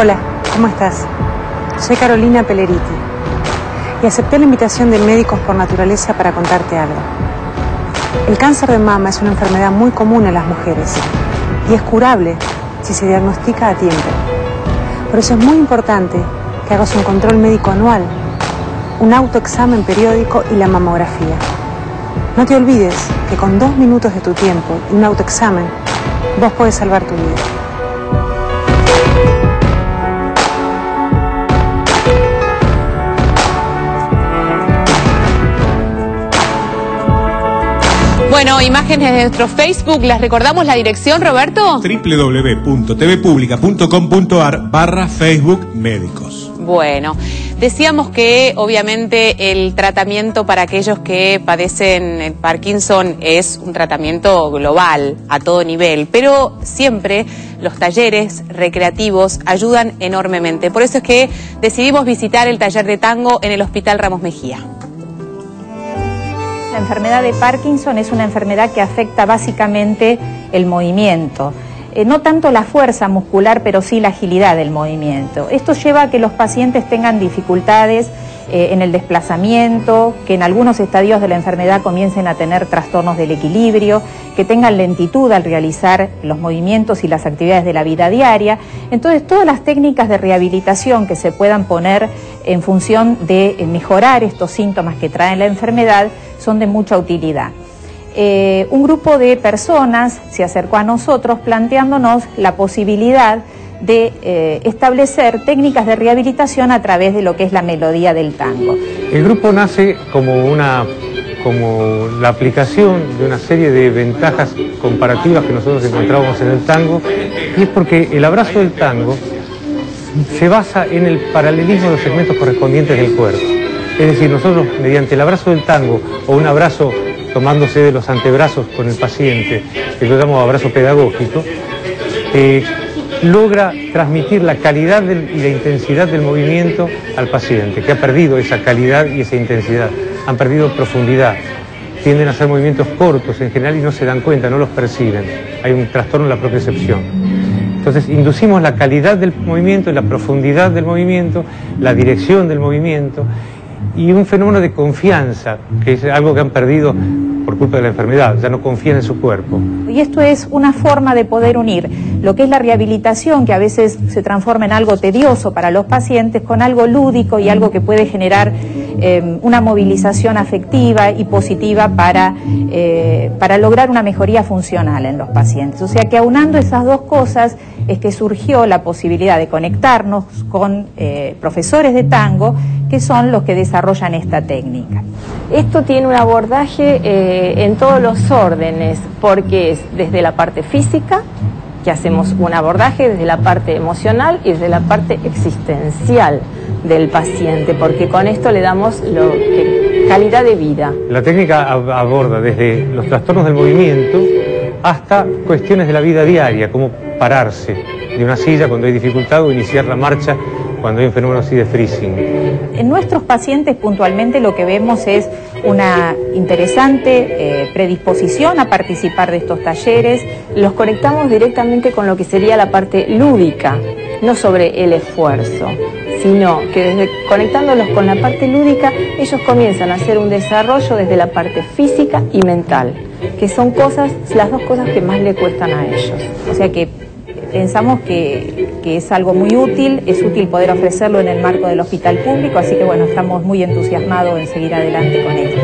Hola, ¿cómo estás? Soy Carolina Peleriti y acepté la invitación de Médicos por Naturaleza para contarte algo. El cáncer de mama es una enfermedad muy común en las mujeres y es curable si se diagnostica a tiempo. Por eso es muy importante que hagas un control médico anual, un autoexamen periódico y la mamografía. No te olvides que con dos minutos de tu tiempo y un autoexamen, vos podés salvar tu vida. Bueno, imágenes de nuestro Facebook, ¿les recordamos la dirección, Roberto? www.tvpublica.com.ar barra Facebook Médicos. Bueno, decíamos que obviamente el tratamiento para aquellos que padecen el Parkinson es un tratamiento global, a todo nivel, pero siempre los talleres recreativos ayudan enormemente. Por eso es que decidimos visitar el taller de tango en el Hospital Ramos Mejía. La enfermedad de Parkinson es una enfermedad que afecta básicamente el movimiento. Eh, no tanto la fuerza muscular, pero sí la agilidad del movimiento. Esto lleva a que los pacientes tengan dificultades eh, en el desplazamiento, que en algunos estadios de la enfermedad comiencen a tener trastornos del equilibrio, que tengan lentitud al realizar los movimientos y las actividades de la vida diaria. Entonces, todas las técnicas de rehabilitación que se puedan poner en función de mejorar estos síntomas que trae la enfermedad son de mucha utilidad. Eh, un grupo de personas se acercó a nosotros planteándonos la posibilidad de eh, establecer técnicas de rehabilitación a través de lo que es la melodía del tango. El grupo nace como una como la aplicación de una serie de ventajas comparativas que nosotros encontrábamos en el tango, y es porque el abrazo del tango se basa en el paralelismo de los segmentos correspondientes del cuerpo. Es decir, nosotros mediante el abrazo del tango o un abrazo tomándose de los antebrazos con el paciente, que lo llamamos abrazo pedagógico, logra transmitir la calidad y la intensidad del movimiento al paciente, que ha perdido esa calidad y esa intensidad, han perdido profundidad, tienden a hacer movimientos cortos en general y no se dan cuenta, no los perciben, hay un trastorno en la propiocepción. Entonces inducimos la calidad del movimiento, la profundidad del movimiento, la dirección del movimiento y un fenómeno de confianza, que es algo que han perdido por culpa de la enfermedad, ya no confían en su cuerpo. Y esto es una forma de poder unir lo que es la rehabilitación, que a veces se transforma en algo tedioso para los pacientes, con algo lúdico y algo que puede generar eh, una movilización afectiva y positiva para, eh, para lograr una mejoría funcional en los pacientes. O sea que aunando esas dos cosas es que surgió la posibilidad de conectarnos con eh, profesores de tango que son los que desarrollan esta técnica. Esto tiene un abordaje en todos los órdenes, porque es desde la parte física, que hacemos un abordaje desde la parte emocional y desde la parte existencial del paciente, porque con esto le damos lo calidad de vida. La técnica aborda desde los trastornos del movimiento hasta cuestiones de la vida diaria, como pararse de una silla cuando hay dificultad o iniciar la marcha cuando hay un fenómeno así de freezing. En nuestros pacientes puntualmente lo que vemos es una interesante eh, predisposición a participar de estos talleres. Los conectamos directamente con lo que sería la parte lúdica, no sobre el esfuerzo, sino que conectándolos con la parte lúdica, ellos comienzan a hacer un desarrollo desde la parte física y mental, que son cosas, las dos cosas que más le cuestan a ellos. O sea que pensamos que, es algo muy útil, es útil poder ofrecerlo en el marco del hospital público, así que bueno, estamos muy entusiasmados en seguir adelante con esto.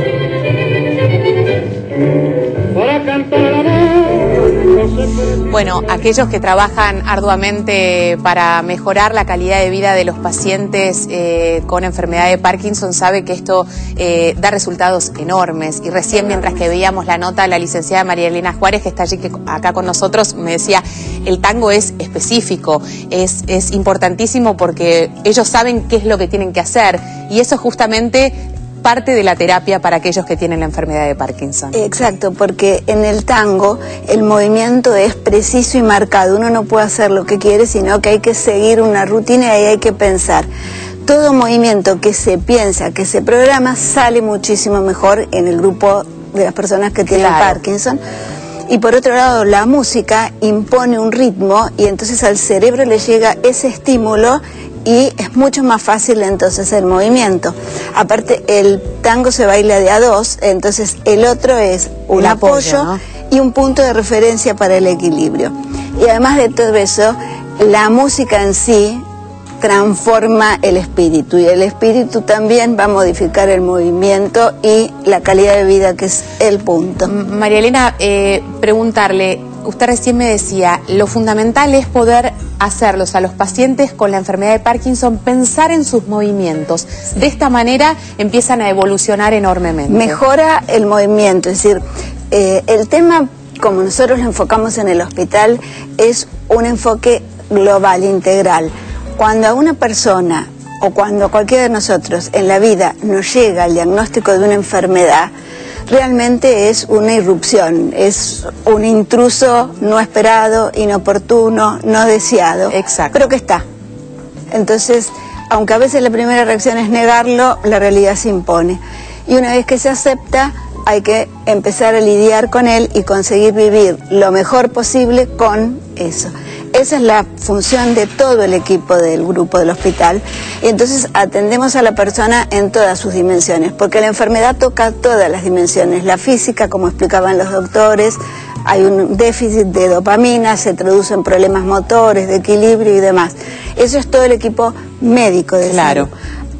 Bueno, aquellos que trabajan arduamente para mejorar la calidad de vida de los pacientes eh, con enfermedad de Parkinson sabe que esto eh, da resultados enormes. Y recién, mientras que veíamos la nota, la licenciada María Elena Juárez, que está allí acá con nosotros, me decía, el tango es específico, es, es importantísimo porque ellos saben qué es lo que tienen que hacer. Y eso justamente parte de la terapia para aquellos que tienen la enfermedad de Parkinson. Exacto, porque en el tango el movimiento es preciso y marcado. Uno no puede hacer lo que quiere, sino que hay que seguir una rutina y ahí hay que pensar. Todo movimiento que se piensa, que se programa, sale muchísimo mejor en el grupo de las personas que tienen Parkinson. Y por otro lado, la música impone un ritmo y entonces al cerebro le llega ese estímulo y es mucho más fácil entonces el movimiento. Aparte, el tango se baila de a dos, entonces el otro es un, apoyo, y un punto de referencia para el equilibrio. Y además de todo eso, la música en sí transforma el espíritu y el espíritu también va a modificar el movimiento y la calidad de vida que es el punto. María Elena, eh, preguntarle, usted recién me decía, lo fundamental es poder hacerlos a los pacientes con la enfermedad de Parkinson pensar en sus movimientos. De esta manera empiezan a evolucionar enormemente. Mejora el movimiento, es decir, eh, el tema, como nosotros lo enfocamos en el hospital, es un enfoque global, integral. Cuando a una persona o cuando cualquiera de nosotros en la vida nos llega el diagnóstico de una enfermedad, realmente es una irrupción, es un intruso no esperado, inoportuno, no deseado, Exacto. pero que está. Entonces, aunque a veces la primera reacción es negarlo, la realidad se impone. Y una vez que se acepta, hay que empezar a lidiar con él y conseguir vivir lo mejor posible con eso. Esa es la función de todo el equipo del grupo del hospital. Y entonces atendemos a la persona en todas sus dimensiones, porque la enfermedad toca todas las dimensiones. La física, como explicaban los doctores, hay un déficit de dopamina, se traduce en problemas motores, de equilibrio y demás. Eso es todo el equipo médico de Claro.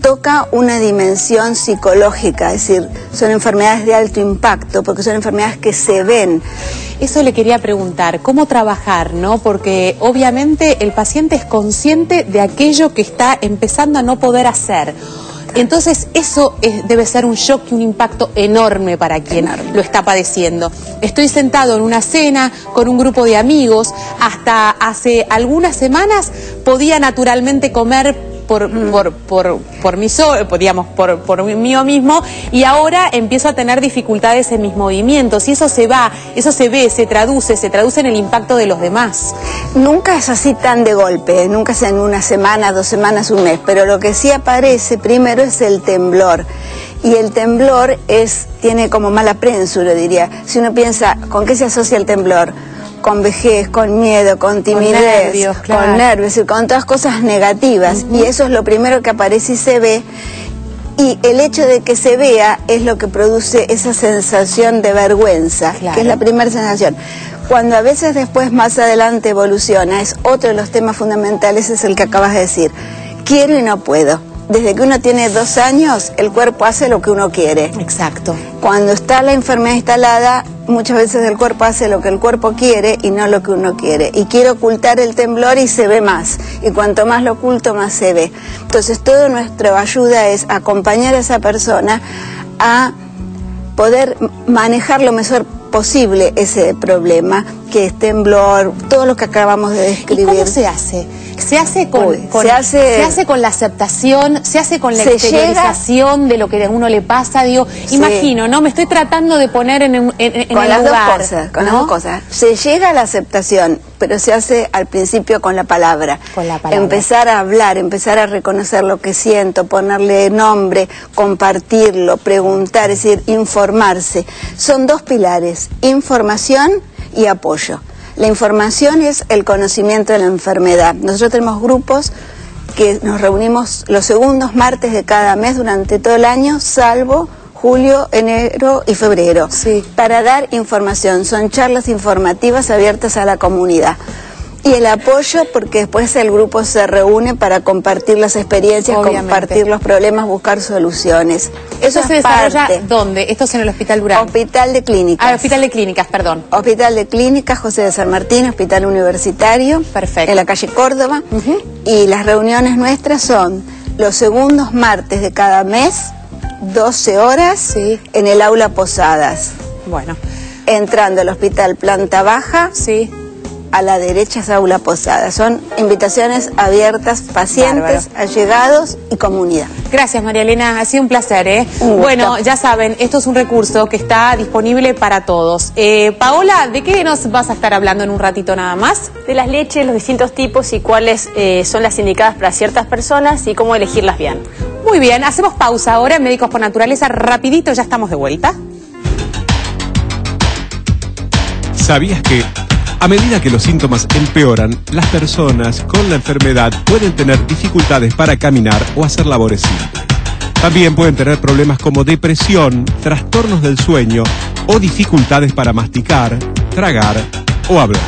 Toca una dimensión psicológica, es decir, son enfermedades de alto impacto, porque son enfermedades que se ven. Eso le quería preguntar, ¿cómo trabajar, no? Porque obviamente el paciente es consciente de aquello que está empezando a no poder hacer. Entonces eso es- debe ser un shock y un impacto enorme para quien lo está padeciendo. Estoy sentado en una cena con un grupo de amigos, hasta hace algunas semanas podía naturalmente comer por, por, por, por mí so- digamos, por, por mí mismo y ahora empiezo a tener dificultades en mis movimientos y eso se va, eso se ve, se traduce, se traduce en el impacto de los demás. Nunca es así tan de golpe, nunca es en una semana, dos semanas, un mes, pero lo que sí aparece primero es el temblor. Y el temblor es, tiene como mala prensa, uno diría. Si uno piensa, ¿con qué se asocia el temblor? Con vejez, con miedo, con timidez, nervios, claro. con nervios, decir, con todas cosas negativas. Y eso es lo primero que aparece y se ve. Y el hecho de que se vea es lo que produce esa sensación de vergüenza, Claro. que es la primera sensación. Cuando a veces después más adelante evoluciona, es otro de los temas fundamentales, es el que acabas de decir. Quiero y no puedo. Desde que uno tiene dos años, el cuerpo hace lo que uno quiere. Exacto. Cuando está la enfermedad instalada, muchas veces el cuerpo hace lo que el cuerpo quiere y no lo que uno quiere. Y quiere ocultar el temblor y se ve más. Y cuanto más lo oculto, más se ve. Entonces, toda nuestra ayuda es acompañar a esa persona a poder manejar lo mejor posible ese problema, que es temblor, todo lo que acabamos de ¿Y describir. cómo se hace? Se hace con, Uy, con- se hace- se hace con la aceptación, se hace con la exteriorización de lo que a uno le pasa. Digo, Sí. imagino, ¿no? Me estoy tratando de poner en, en, en con el las lugar, dos cosas, con las dos cosas. Se llega a la aceptación, pero se hace al principio con la palabra. Con la palabra. Empezar a hablar, empezar a reconocer lo que siento, ponerle nombre, compartirlo, preguntar, es decir, informarse. Son dos pilares, información y apoyo. La información es el conocimiento de la enfermedad. Nosotros tenemos grupos que nos reunimos los segundos martes de cada mes durante todo el año, salvo julio, enero y febrero, Sí. para dar información. Son charlas informativas abiertas a la comunidad. Y el apoyo, porque después el grupo se reúne para compartir las experiencias, Obviamente. compartir los problemas, buscar soluciones. Eso ¿Eso se es desarrolla parte. dónde? Esto es en el Hospital Durán. Hospital de Clínicas. Ah, Hospital de Clínicas, perdón. Hospital de Clínicas José de San Martín, Hospital Universitario, Perfecto. en la calle Córdoba. Y las reuniones nuestras son los segundos martes de cada mes, 12 horas, Sí. en el aula Posadas. Bueno, Entrando al hospital planta baja, sí. A la derecha es aula Posadas. Son invitaciones abiertas, pacientes, allegados y comunidad. Gracias, María Elena. Ha sido un placer, ¿eh? Un gusto. Bueno, ya saben, esto es un recurso que está disponible para todos. Eh, Paola, ¿de qué nos vas a estar hablando en un ratito nada más? de las leches, los distintos tipos y cuáles eh, son las indicadas para ciertas personas y cómo elegirlas bien. Muy bien, hacemos pausa ahora en Médicos por Naturaleza. Rapidito, ya estamos de vuelta. ¿Sabías que a medida que los síntomas empeoran, las personas con la enfermedad pueden tener dificultades para caminar o hacer labores simples. También pueden tener problemas como depresión, trastornos del sueño o dificultades para masticar, tragar o hablar.